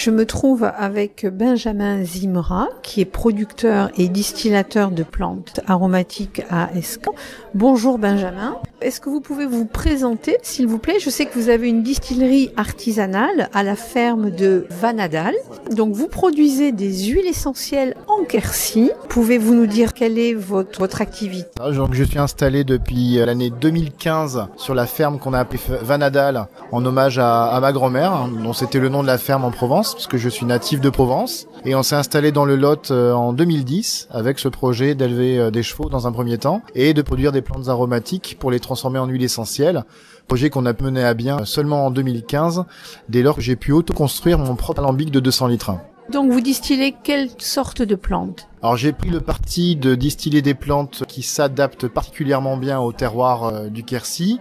Je me trouve avec Benjamin Zimra, qui est producteur et distillateur de plantes aromatiques à Escan. Bonjour Benjamin. Est-ce que vous pouvez vous présenter, s'il vous plaît? Je sais que vous avez une distillerie artisanale à la ferme de Vanadal. Donc vous produisez des huiles essentielles en Quercy. Pouvez-vous nous dire quelle est votre, activité? Donc je suis installé depuis l'année 2015 sur la ferme qu'on a appelée Vanadal en hommage à, à ma grand-mère, hein, dont c'était le nom de la ferme en Provence parce que je suis natif de Provence. Et on s'est installé dans le Lot euh, en 2010 avec ce projet d'élever euh, des chevaux dans un premier temps et de produire des plantes aromatiques pour les transformer en huile essentielle. Projet qu'on a mené à bien seulement en 2015, dès lors que j'ai pu autoconstruire mon propre alambic de 200 litres. Donc vous distillez quelle sorte de plantes Alors j'ai pris le parti de distiller des plantes qui s'adaptent particulièrement bien au terroir euh, du Quercy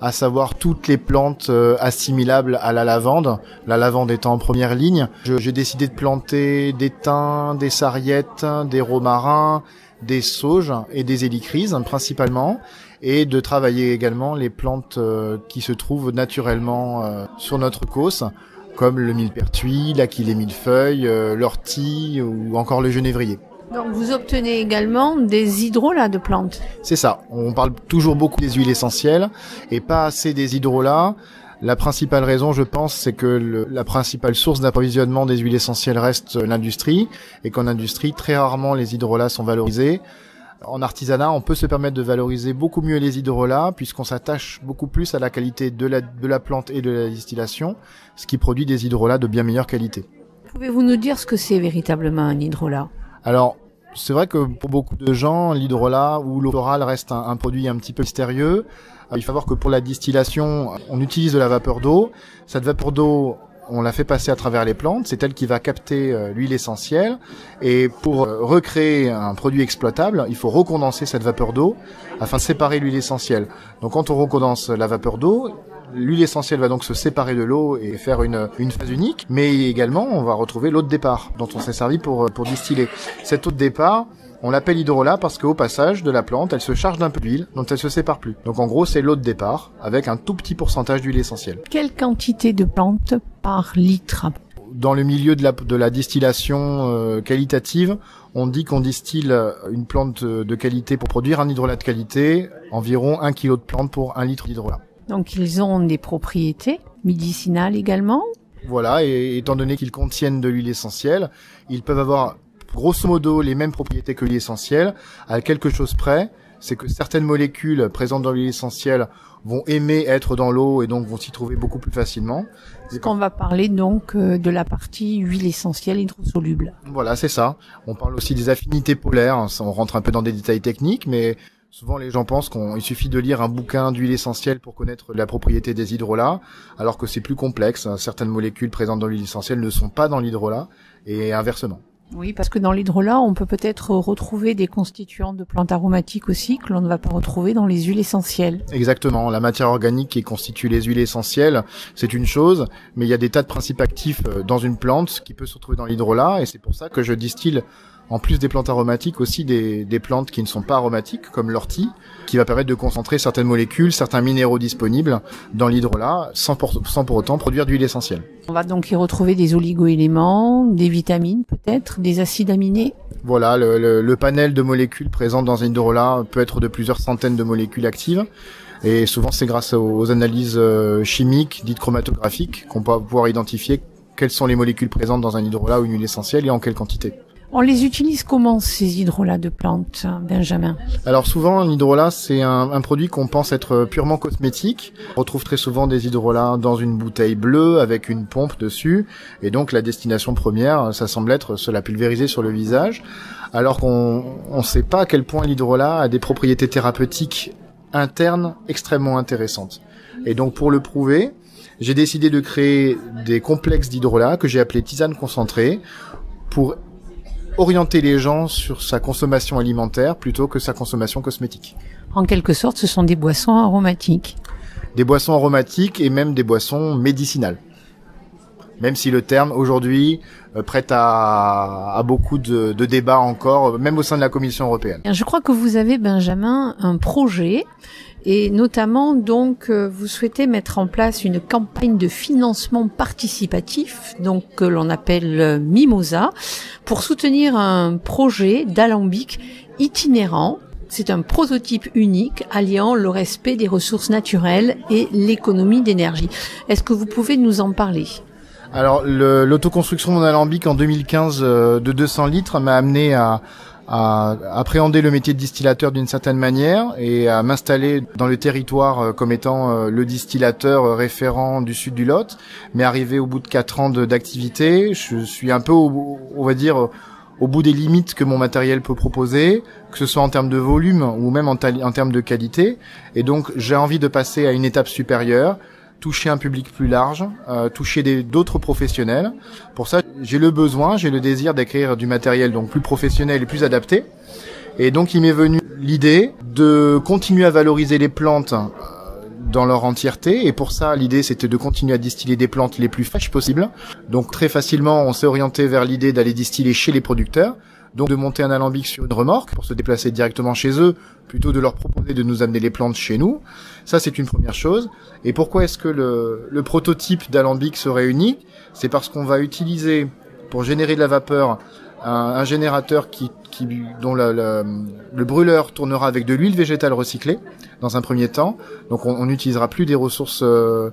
à savoir toutes les plantes euh, assimilables à la lavande, la lavande étant en première ligne. J'ai décidé de planter des thym, des sarriettes, des romarins, des sauges et des hélicrises principalement, et de travailler également les plantes euh, qui se trouvent naturellement euh, sur notre côte, comme le millepertuis, l'aquilée millefeuille, l'ortie ou encore le genévrier. Donc vous obtenez également des hydrolats de plantes. C'est ça. On parle toujours beaucoup des huiles essentielles et pas assez des hydrolats. La principale raison, je pense, c'est que le, la principale source d'approvisionnement des huiles essentielles reste l'industrie et qu'en industrie, très rarement les hydrolats sont valorisés. En artisanat, on peut se permettre de valoriser beaucoup mieux les hydrolats puisqu'on s'attache beaucoup plus à la qualité de la, de la plante et de la distillation, ce qui produit des hydrolats de bien meilleure qualité. Pouvez-vous nous dire ce que c'est véritablement un hydrolat? Alors, c'est vrai que pour beaucoup de gens, l'hydrolat ou l'eau orale reste un, produit un petit peu mystérieux. Euh, il faut savoir que pour la distillation, on utilise de la vapeur d'eau. Cette vapeur d'eau, on la fait passer à travers les plantes, c'est elle qui va capter euh, l'huile essentielle. Et pour euh, recréer un produit exploitable, il faut recondenser cette vapeur d'eau afin de séparer l'huile essentielle. Donc quand on recondense la vapeur d'eau, L'huile essentielle va donc se séparer de l'eau et faire une, une phase unique, mais également on va retrouver l'eau de départ dont on s'est servi pour, pour distiller. Cette eau de départ, on l'appelle hydrolat parce qu'au passage de la plante, elle se charge d'un peu d'huile dont elle se sépare plus. Donc en gros, c'est l'eau de départ avec un tout petit pourcentage d'huile essentielle. Quelle quantité de plantes par litre? Dans le milieu de la, de la distillation euh, qualitative, on dit qu'on distille une plante de qualité pour produire un hydrolat de qualité, environ 1 kg de plante pour un litre d'hydrolat. Donc ils ont des propriétés médicinales également. Voilà, et étant donné qu'ils contiennent de l'huile essentielle, ils peuvent avoir grosso modo les mêmes propriétés que l'huile essentielle, à quelque chose près, c'est que certaines molécules présentes dans l'huile essentielle vont aimer être dans l'eau et donc vont s'y trouver beaucoup plus facilement. On va parler donc euh, de la partie huile essentielle hydrosoluble. Voilà, c'est ça. On parle aussi des affinités polaires, on rentre un peu dans des détails techniques, mais Souvent, les gens pensent qu'il suffit de lire un bouquin d'huile essentielle pour connaître la propriété des hydrolats, alors que c'est plus complexe. Certaines molécules présentes dans l'huile essentielle ne sont pas dans l'hydrolat, et inversement. Oui, parce que dans l'hydrolat, on peut peut-être retrouver des constituants de plantes aromatiques aussi que l'on ne va pas retrouver dans les huiles essentielles. Exactement. La matière organique qui constitue les huiles essentielles, c'est une chose, mais il y a des tas de principes actifs euh, dans une plante qui peut se retrouver dans l'hydrolat, et c'est pour ça que je distille en plus des plantes aromatiques, aussi des, des plantes qui ne sont pas aromatiques, comme l'ortie, qui va permettre de concentrer certaines molécules, certains minéraux disponibles dans l'hydrolat, sans pour, sans pour autant produire d'huile essentielle. On va donc y retrouver des oligoéléments, des vitamines peut-être, des acides aminés Voilà, le, le, panel de molécules présentes dans un hydrolat peut être de plusieurs centaines de molécules actives. Et souvent, c'est grâce aux analyses euh, chimiques, dites chromatographiques, qu'on peut pouvoir identifier quelles sont les molécules présentes dans un hydrolat ou une huile essentielle et en quelle quantité. On les utilise comment ces hydrolats de plantes, Benjamin? Alors souvent, un hydrolat, c'est un, produit qu'on pense être purement cosmétique. On retrouve très souvent des hydrolats dans une bouteille bleue avec une pompe dessus. Et donc la destination première, ça semble être se la pulvériser sur le visage. Alors qu'on ne sait pas à quel point l'hydrolat a des propriétés thérapeutiques internes extrêmement intéressantes. Et donc pour le prouver, j'ai décidé de créer des complexes d'hydrolat que j'ai appelés tisanes concentrées pour orienter les gens sur sa consommation alimentaire plutôt que sa consommation cosmétique. En quelque sorte, ce sont des boissons aromatiques. Des boissons aromatiques et même des boissons médicinales. Même si le terme aujourd'hui euh, prête à, à beaucoup de, de, débats encore, même au sein de la Commission européenne. Je crois que vous avez, Benjamin, un projet et notamment donc euh, vous souhaitez mettre en place une campagne de financement participatif, donc que l'on appelle euh, Mimosa, pour soutenir un projet d'alambic itinérant c'est un prototype unique alliant le respect des ressources naturelles et l'économie d'énergie. Est-ce que vous pouvez nous en parler? Alors l'autoconstruction mon alambic en 2015 euh, de 200 litres m'a amené à, à, appréhender le métier de distillateur d'une certaine manière et à m'installer dans le territoire euh, comme étant euh, le distillateur référent du sud du Lot. Mais arrivé au bout de quatre ans d'activité, je suis un peu, on va dire, au bout des limites que mon matériel peut proposer, que ce soit en termes de volume ou même en, en termes de qualité. Et donc j'ai envie de passer à une étape supérieure toucher un public plus large, euh, toucher d'autres professionnels. Pour ça, j'ai le besoin, j'ai le désir d'écrire du matériel donc plus professionnel et plus adapté. Et donc il m'est venu l'idée de continuer à valoriser les plantes euh, dans leur entièreté et pour ça l'idée c'était de continuer à distiller des plantes les plus fraîches possibles. Donc très facilement on s'est orienté vers l'idée d'aller distiller chez les producteurs donc de monter un alambic sur une remorque pour se déplacer directement chez eux, plutôt de leur proposer de nous amener les plantes chez nous. Ça, c'est une première chose. Et pourquoi est-ce que le, prototype d'alambic serait unique? C'est parce qu'on va utiliser, pour générer de la vapeur, un, générateur qui, dont le brûleur tournera avec de l'huile végétale recyclée dans un premier temps. Donc on n'utilisera plus des ressources euh,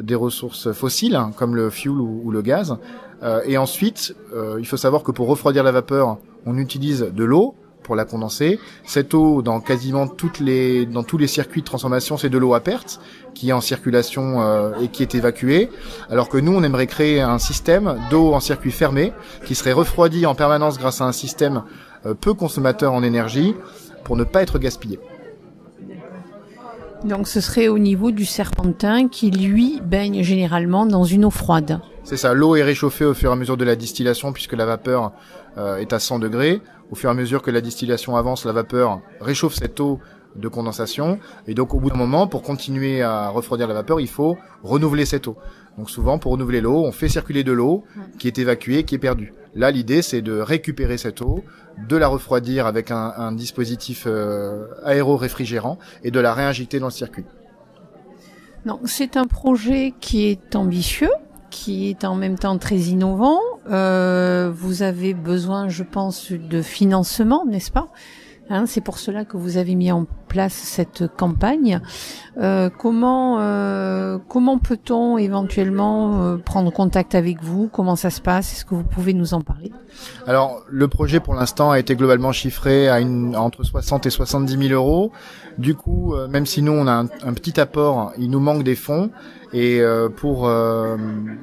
des ressources fossiles hein, comme le fuel ou, le gaz. Euh, et ensuite, euh, il faut savoir que pour refroidir la vapeur, on utilise de l'eau pour la condenser. Cette eau, dans quasiment toutes les, dans tous les circuits de transformation, c'est de l'eau à perte qui est en circulation euh, et qui est évacuée. Alors que nous, on aimerait créer un système d'eau en circuit fermé qui serait refroidi en permanence grâce à un système euh, peu consommateur en énergie pour ne pas être gaspillé. Donc ce serait au niveau du serpentin qui lui baigne généralement dans une eau froide. C'est ça, l'eau est réchauffée au fur et à mesure de la distillation puisque la vapeur est à 100 degrés. Au fur et à mesure que la distillation avance, la vapeur réchauffe cette eau de condensation. Et donc au bout d'un moment, pour continuer à refroidir la vapeur, il faut renouveler cette eau. Donc souvent, pour renouveler l'eau, on fait circuler de l'eau qui est évacuée, qui est perdue. Là, l'idée, c'est de récupérer cette eau, de la refroidir avec un, dispositif euh, aéro-réfrigérant et de la réinjecter dans le circuit. Donc c'est un projet qui est ambitieux, qui est en même temps très innovant. Euh, vous avez besoin, je pense, de financement, n'est-ce pas? Hein, c'est pour cela que vous avez mis en place cette campagne. Euh, comment euh, comment peut-on éventuellement euh, prendre contact avec vous? Comment ça se passe? Est-ce que vous pouvez nous en parler? Alors le projet pour l'instant a été globalement chiffré à une, entre 60 et 70 000 euros. Du coup, euh, même si nous on a un, un, petit apport, il nous manque des fonds. Et euh, pour euh,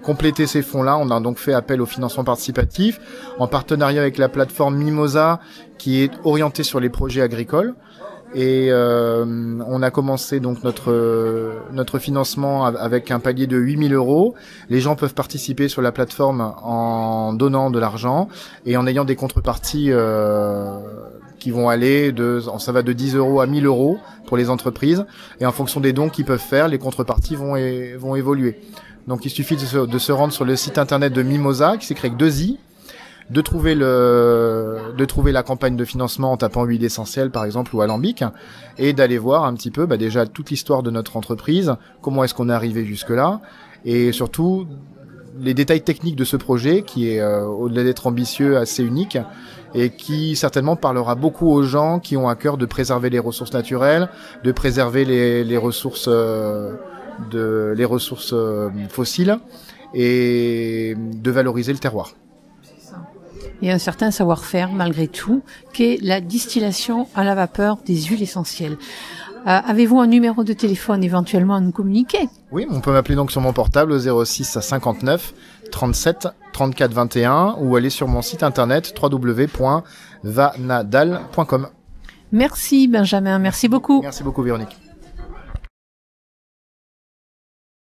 compléter ces fonds-là, on a donc fait appel au financement participatif en partenariat avec la plateforme Mimosa qui est orientée sur les projets agricoles. Et euh, on a commencé donc notre notre financement avec un palier de 8000 euros. Les gens peuvent participer sur la plateforme en donnant de l'argent et en ayant des contreparties euh, qui vont aller de, ça va de 10 euros à 1000 euros pour les entreprises. Et en fonction des dons qu'ils peuvent faire, les contreparties vont, vont évoluer. Donc il suffit de se, rendre sur le site internet de Mimosa, qui s'écrit avec deux i, de trouver le, de trouver la campagne de financement en tapant huile essentielle par exemple ou alambic, et d'aller voir un petit peu, bah, déjà toute l'histoire de notre entreprise, comment est-ce qu'on est arrivé jusque là, et surtout les détails techniques de ce projet qui est euh, au-delà d'être ambitieux assez unique et qui certainement parlera beaucoup aux gens qui ont à cœur de préserver les ressources naturelles, de préserver les, les ressources euh, de les ressources euh, fossiles et de valoriser le terroir. Et un certain savoir-faire malgré tout, qu'est la distillation à la vapeur des huiles essentielles. Euh, avez-vous un numéro de téléphone éventuellement à nous communiquer? Oui, on peut m'appeler donc sur mon portable au 06 59 37 34 21 ou aller sur mon site internet www.vanadal.com. Merci Benjamin, merci beaucoup. Merci beaucoup Véronique.